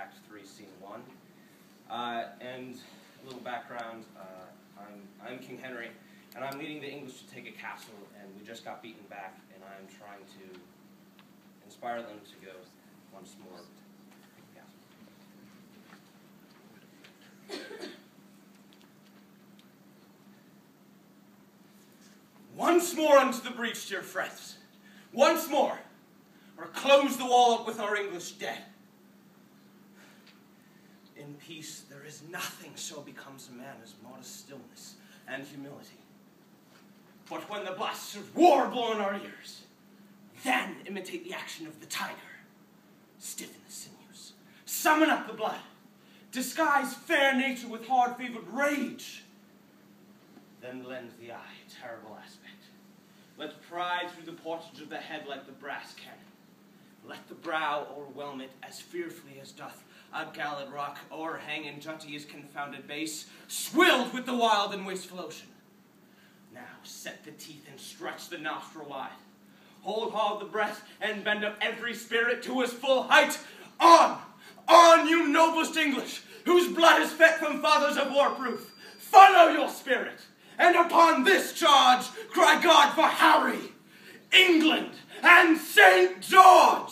Act 3, Scene 1. Uh, and a little background, uh, I'm, I'm King Henry, and I'm leading the English to take a castle, and we just got beaten back, and I'm trying to inspire them to go once more. Once more unto the breach, dear friends. Once more, or close the wall up with our English dead. In peace, there is nothing so becomes a man as modest stillness and humility. But when the blasts of war blow in our ears, then imitate the action of the tiger. Stiffen the sinews, summon up the blood, disguise fair nature with hard-favored rage. Then lend the eye a terrible aspect. Let pride through the portage of the head like the brass cannon. Let the brow o'erwhelm it as fearfully as doth a gallant rock o'erhang in Juntia's confounded base, swilled with the wild and wasteful ocean. Now set the teeth and stretch the nostril wide. Hold hard the breath and bend up every spirit to his full height. On, on, you noblest English, whose blood is fed from fathers of war proof. Follow your spirit, and upon this charge cry God for Harry, England, and St. George.